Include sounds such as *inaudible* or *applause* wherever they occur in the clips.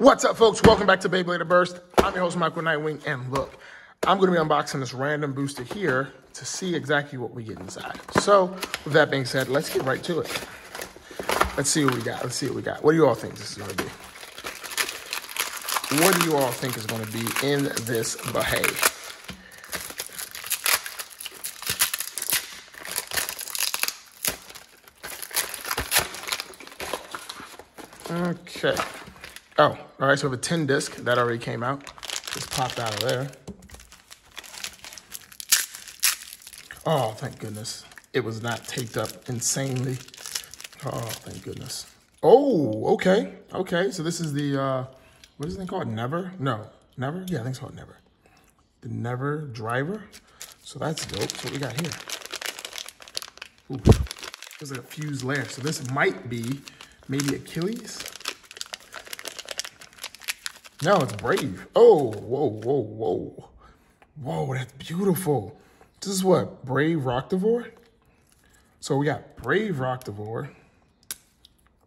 What's up, folks? Welcome back to Beyblade Burst. I'm your host, Michael Nightwing, and look, I'm going to be unboxing this random booster here to see exactly what we get inside. So, with that being said, let's get right to it. Let's see what we got. Let's see what we got. What do you all think this is going to be? What do you all think is going to be in this Bahay? Okay. Oh, all right, so we have a 10 disc. That already came out. Just popped out of there. Oh, thank goodness. It was not taped up insanely. Oh, thank goodness. Oh, okay. Okay, so this is the, uh, what is it called? Never? No, Never? Yeah, I think it's called Never. The Never Driver. So that's dope. So what we got here? Ooh, there's a fused layer. So this might be maybe Achilles. No, it's Brave. Oh, whoa, whoa, whoa. Whoa, that's beautiful. This is what, Brave Roctivore? So we got Brave Roctivore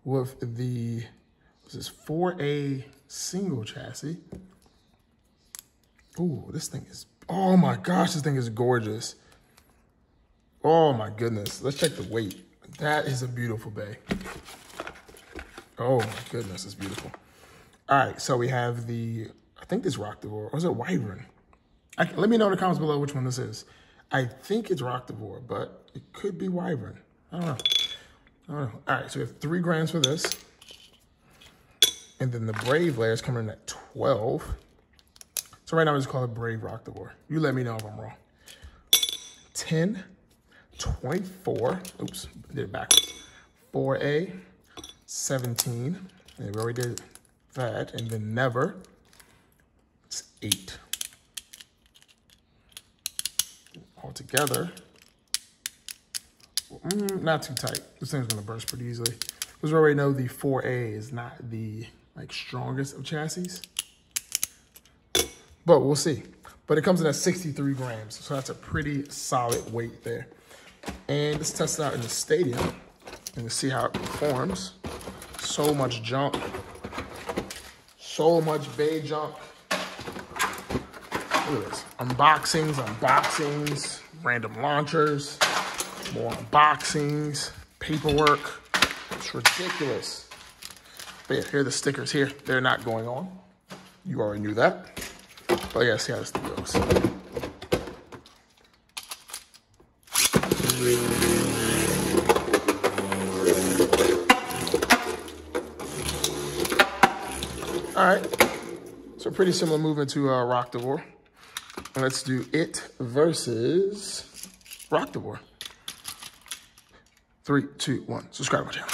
with the, this is 4A single chassis. Ooh, this thing is, oh my gosh, this thing is gorgeous. Oh my goodness. Let's check the weight. That is a beautiful bey. Oh my goodness, it's beautiful. All right, so we have the, I think this Roctivore, or is it Wyvern? I, let me know in the comments below which one this is. I think it's Roctivore, but it could be Wyvern. I don't know. I don't know. All right, so we have three grams for this. And then the Brave layer is coming in at 12. So right now, I just call it Brave Roctivore. You let me know if I'm wrong. 10, 24, oops, did it backwards. 4A, 17, and we already did that, and then never, it's eight. Altogether, mm, not too tight. This thing's gonna burst pretty easily. Because we already know the 4A is not the like strongest of chassis. But we'll see. But it comes in at 63 grams, so that's a pretty solid weight there. And let's test it out in the stadium and see how it performs so much junk. So much bey junk. Look at this. Unboxings, unboxings, random launchers, more unboxings, paperwork. It's ridiculous. But yeah, here are the stickers here. They're not going on. You already knew that. But yeah, see how this thing goes. All right. So pretty similar movement to uh, Roctivore. Let's do it versus Roctivore. Three, two, one. Subscribe my channel.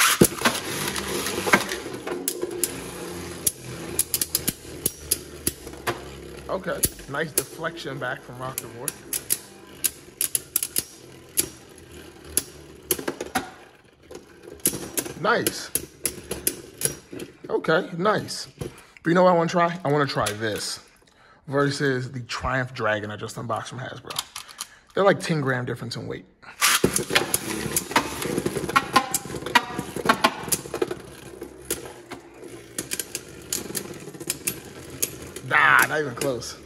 Okay, nice deflection back from Roctivore. Nice. Okay, nice. But you know what I want to try? I want to try this versus the Triumph Dragon I just unboxed from Hasbro. They're like 10 gram difference in weight. Nah, not even close.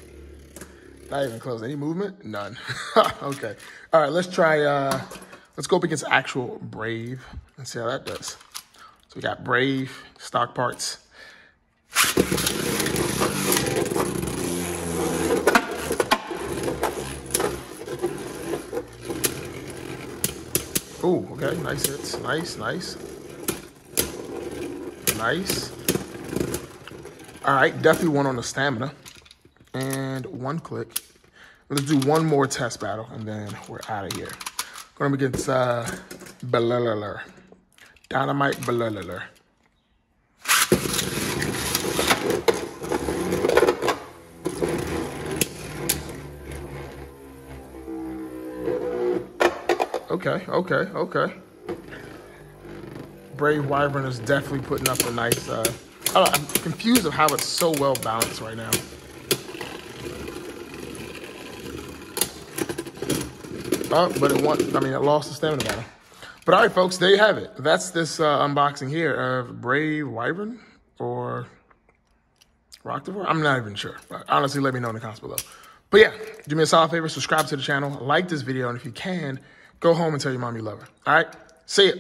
Not even close. Any movement? None. *laughs* okay. All right, let's try, uh, let's go up against actual Brave and see how that does. So we got Brave, stock parts, Oh, okay, nice hits. Nice, nice. Nice. All right, definitely one on the stamina. And one click. Let's do one more test battle, and then we're out of here. Going against uh, Belial. Dynamite Belial. Okay, okay, okay. Brave Wyvern is definitely putting up a nice. Uh, I am confused of how it's so well balanced right now. Oh, but it won. I mean, it lost the stamina battle. But all right, folks, there you have it. That's this uh, unboxing here of Brave Wyvern or Rockdivore. I'm not even sure. Honestly, let me know in the comments below. But yeah, do me a solid favor, subscribe to the channel, like this video, and if you can, Go home and tell your mom you love her. All right? See ya.